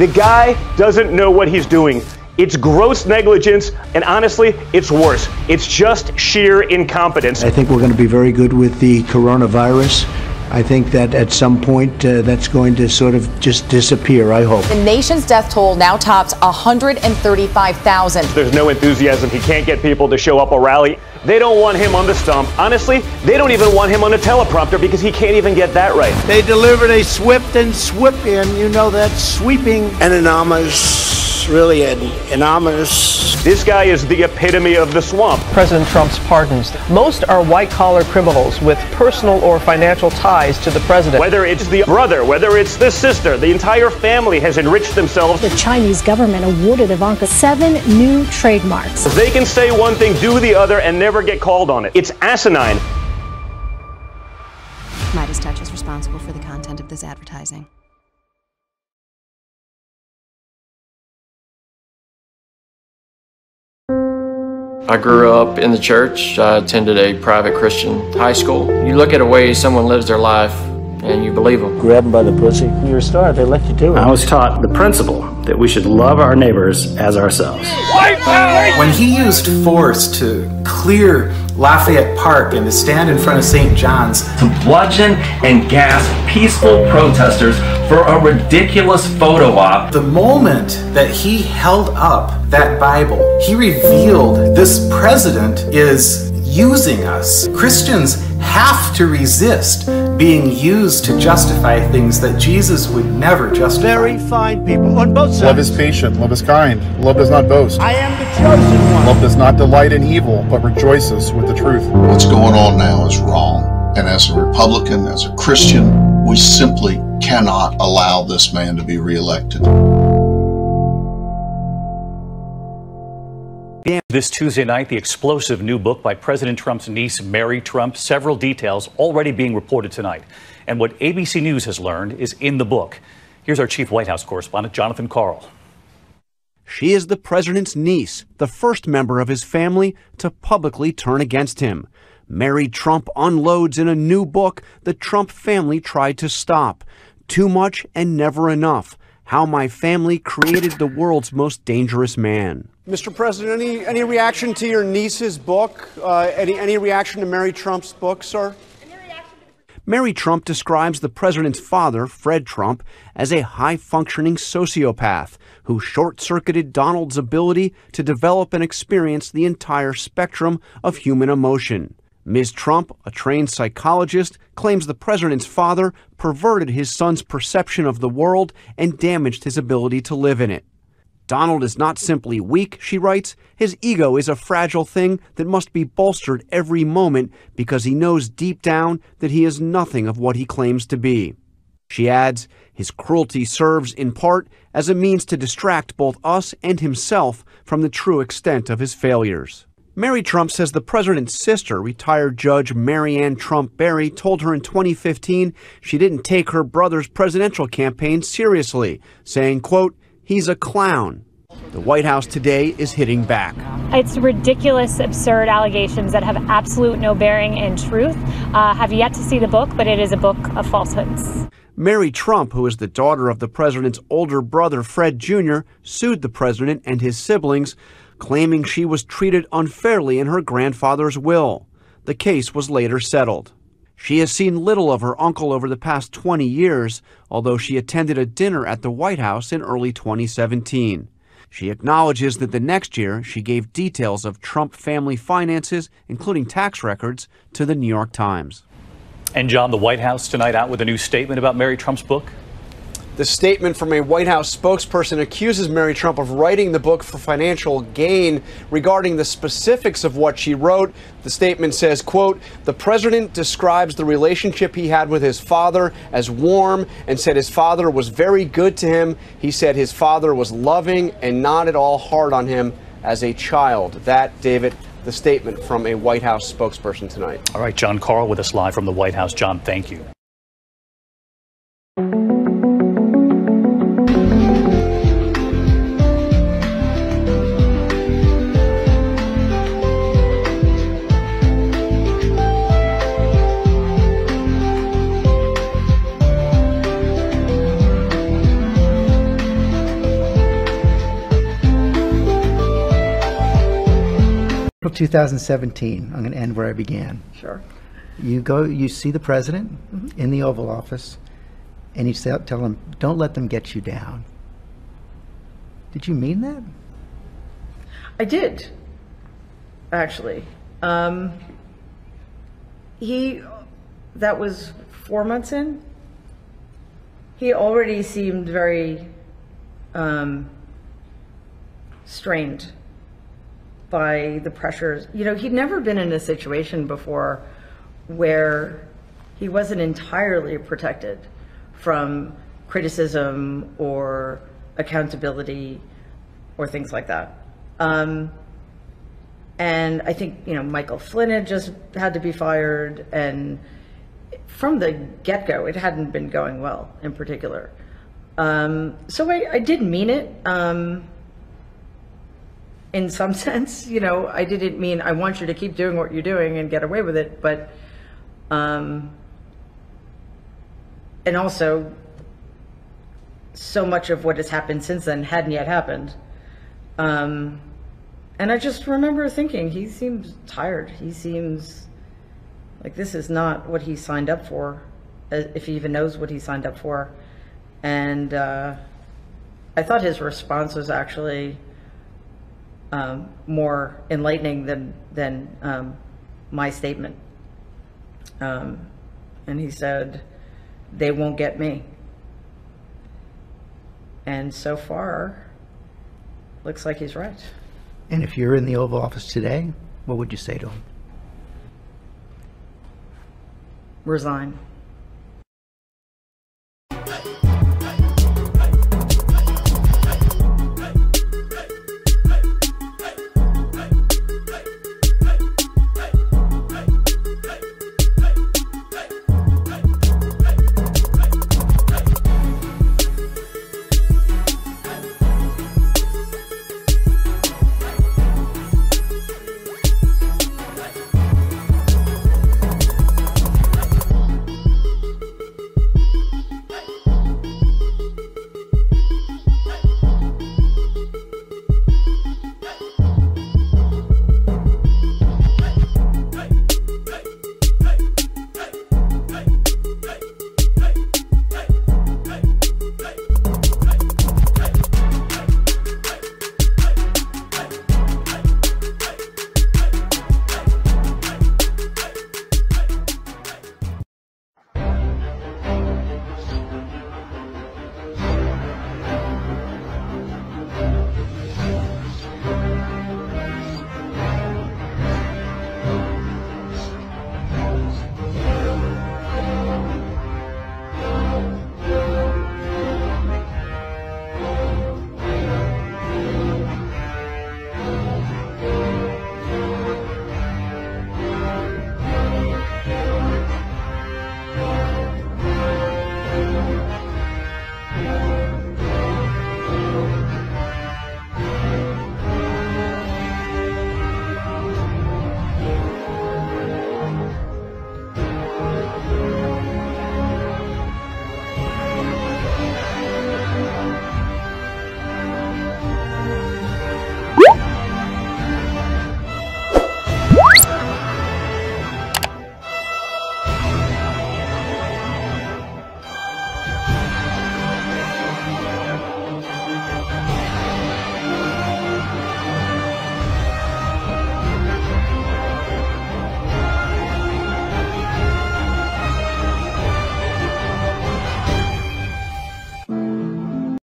The guy doesn't know what he's doing. It's gross negligence, and honestly, it's worse. It's just sheer incompetence. I think we're going to be very good with the coronavirus. I think that at some point uh, that's going to sort of just disappear, I hope. The nation's death toll now tops 135,000. There's no enthusiasm. He can't get people to show up or rally. They don't want him on the stump. Honestly, they don't even want him on a teleprompter because he can't even get that right. They delivered a swift and swip in. You know that sweeping and anonymous really an, an ominous. This guy is the epitome of the swamp. President Trump's pardons. Most are white collar criminals with personal or financial ties to the president. Whether it's the brother, whether it's the sister, the entire family has enriched themselves. The Chinese government awarded Ivanka seven new trademarks. They can say one thing, do the other, and never get called on it. It's asinine. Meidas Touch is responsible for the content of this advertising. I grew up in the church. I attended a private Christian high school. You look at a way someone lives their life and you believe them. Grab them by the pussy. You're a star. They let you do it. I was taught the principle that we should love our neighbors as ourselves. When he used force to clear Lafayette Park and to stand in front of St. John's to bludgeon and gas peaceful protesters for a ridiculous photo op. The moment that he held up that Bible, he revealed this president is using us. Christians have to resist being used to justify things that Jesus would never justify. Very fine people on both sides. Love is patient, love is kind, love does not boast. I am the chosen one. Love does not delight in evil, but rejoices with the truth. What's going on now is wrong. And as a Republican, as a Christian, we simply cannot allow this man to be reelected. This Tuesday night, the explosive new book by President Trump's niece, Mary Trump. Several details already being reported tonight. And what ABC News has learned is in the book. Here's our chief White House correspondent, Jonathan Karl. She is the president's niece, the first member of his family to publicly turn against him. Mary Trump unloads in a new book the Trump family tried to stop. Too much and never enough. How my family created the world's most dangerous man. Mr. President, any, any reaction to your niece's book? Uh, any, any reaction to Mary Trump's book, sir? Mary Trump describes the president's father, Fred Trump, as a high functioning sociopath who short circuited Donald's ability to develop and experience the entire spectrum of human emotion. Ms. Trump, a trained psychologist, claims the president's father perverted his son's perception of the world and damaged his ability to live in it. Donald is not simply weak, she writes. His ego is a fragile thing that must be bolstered every moment because he knows deep down that he is nothing of what he claims to be. She adds, his cruelty serves in part as a means to distract both us and himself from the true extent of his failures. Mary Trump says the president's sister, retired Judge Marianne Trump Barry, told her in 2015 she didn't take her brother's presidential campaign seriously, saying, quote, he's a clown. The White House today is hitting back. It's ridiculous, absurd allegations that have absolute no bearing in truth. Uh, have yet to see the book, but it is a book of falsehoods. Mary Trump, who is the daughter of the president's older brother, Fred Jr., sued the president and his siblings, claiming she was treated unfairly in her grandfather's will. The case was later settled. She has seen little of her uncle over the past 20 years, although she attended a dinner at the White House in early 2017. She acknowledges that the next year she gave details of Trump family finances, including tax records, to the New York Times. And John, the White House tonight out with a new statement about Mary Trump's book. The statement from a White House spokesperson accuses Mary Trump of writing the book for financial gain. Regarding the specifics of what she wrote, the statement says, quote, "The president describes the relationship he had with his father as warm and said his father was very good to him. He said his father was loving and not at all hard on him as a child." That, David, the statement from a White House spokesperson tonight. All right, John Karl with us live from the White House. John, thank you. 2017. I'm going to end where I began. Sure. You go, you see the president Mhm. in the Oval Office, and you say, tell him, "Don't let them get you down." Did you mean that? I did, actually. Um, he, that was four months in. He already seemed very um, strained by the pressures. You know, he'd never been in a situation before where he wasn't entirely protected from criticism or accountability or things like that. Um, and I think, you know, Michael Flynn had just had to be fired. And from the get go, it hadn't been going well in particular. Um, so I, I did mean it um, in some sense. You know, I didn't mean I want you to keep doing what you're doing and get away with it. But, um, and also, so much of what has happened since then hadn't yet happened. Um, and I just remember thinking, he seems tired. He seems like this is not what he signed up for, uh, if he even knows what he signed up for. And uh, I thought his response was actually um, more enlightening than than um, my statement. Um, and he said, "They won't get me." And so far, looks like he's right. And if you're in the Oval Office today, what would you say to him? Resign.